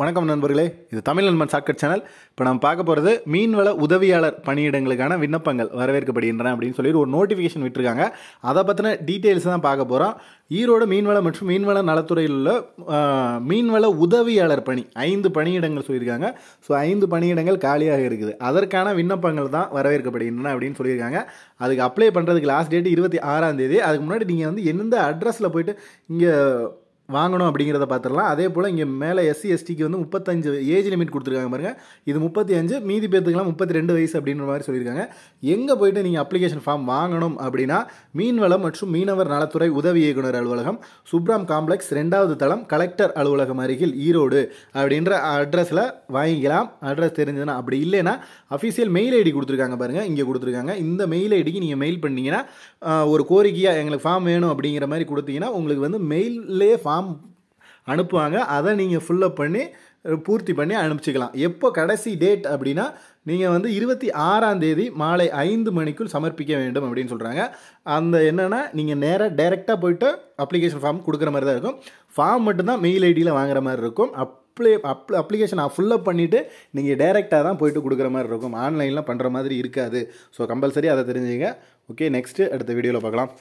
வணக்கம் நண்பர்களே. இது தமிழ் நண்பன் ஷார்ட்கட் சேனல். இப்போ நம்ம பார்க்க போகிறது மீன்வள உதவியாளர் பணியிடங்களுக்கான விண்ணப்பங்கள் வரவேற்கப்படுகின்றன அப்படின்னு சொல்லிட்டு ஒரு நோட்டிஃபிகேஷன் விட்டுருக்காங்க. அதை பற்றின டீட்டெயில்ஸ் தான் பார்க்க போகிறோம் ஈரோடு மீன்வள மற்றும் மீன்வள நலத்துறையில் உள்ள மீன்வள உதவியாளர் பணி ஐந்து பணியிடங்கள் சொல்லியிருக்காங்க. ஸோ ஐந்து பணியிடங்கள் காலியாக இருக்குது. அதற்கான விண்ணப்பங்கள் தான் வரவேற்கப்படுகின்றன அப்படின்னு சொல்லியிருக்காங்க. அதுக்கு அப்ளை பண்ணுறதுக்கு லாஸ்ட் டேட் இருபத்தி ஆறாம் தேதி. அதுக்கு முன்னாடி நீங்கள் வந்து எந்த அட்ரஸில் போயிட்டு இங்கே வாங்கணும் அப்படிங்கிறத பார்த்துடலாம். அதே போல் இங்கே மேலே எஸ்சி எஸ்டிக்கு வந்து முப்பத்தஞ்சு ஏஜ் லிமிட் கொடுத்துருக்காங்க பாருங்கள் இது முப்பத்தி அஞ்சு மீதி பேர்த்துக்கெல்லாம் முப்பத்தி ரெண்டு வயசு அப்படின்ற மாதிரி சொல்லியிருக்காங்க. எங்கே போயிட்டு நீங்கள் அப்ளிகேஷன் ஃபார்ம் வாங்கணும் அப்படின்னா மீன்வளம் மற்றும் மீனவர் நலத்துறை உதவி இயக்குனர் அலுவலகம் சுப்ராம் காம்ப்ளெக்ஸ் ரெண்டாவது தளம் கலெக்டர் அலுவலகம் அருகில் ஈரோடு அப்படின்ற அட்ரஸில் வாங்கிக்கலாம். அட்ரஸ் தெரிஞ்சதுன்னா அப்படி இல்லைன்னா அஃபீஷியல் மெயில் ஐடி கொடுத்துருக்காங்க பாருங்கள் இங்கே கொடுத்துருக்காங்க. இந்த மெயில் ஐடிக்கு நீங்கள் மெயில் பண்ணீங்கன்னா ஒரு கோரிக்கையாக எங்களுக்கு ஃபார்ம் வேணும் அப்படிங்கிற மாதிரி கொடுத்தீங்கன்னா உங்களுக்கு வந்து மெயிலே ஃபார்ம் அனுப்புவாங்க. அதை நீங்கள் ஃபுல்லப் பண்ணி பூர்த்தி பண்ணி அனுப்பிச்சிக்கலாம். எப்போ கடைசி டேட் அப்படின்னா நீங்கள் வந்து இருபத்தி ஆறாம் தேதி மாலை ஐந்து மணிக்குள் சமர்ப்பிக்க வேண்டும் அப்படின்னு சொல்கிறாங்க அந்த என்னென்னா நீங்கள் நேராக டைரெக்டாக போயிட்டு அப்ளிகேஷன் ஃபார்ம் கொடுக்குற மாதிரி தான் இருக்கும். ஃபார்ம் மட்டும்தான் மெயில் ஐடியில் வாங்குற மாதிரி இருக்கும். அப்ளை அப் அப்ளிகேஷன் ஃபுல்லப் பண்ணிவிட்டு நீங்கள் டைரெக்டாக தான் போயிட்டு கொடுக்குற மாதிரி இருக்கும். ஆன்லைனில் பண்ணுற மாதிரி இருக்காது. ஸோ கம்பல்சரி அதை தெரிஞ்சுங்க. ஓகே நெக்ஸ்ட்டு அடுத்த வீடியோவில் பார்க்கலாம்.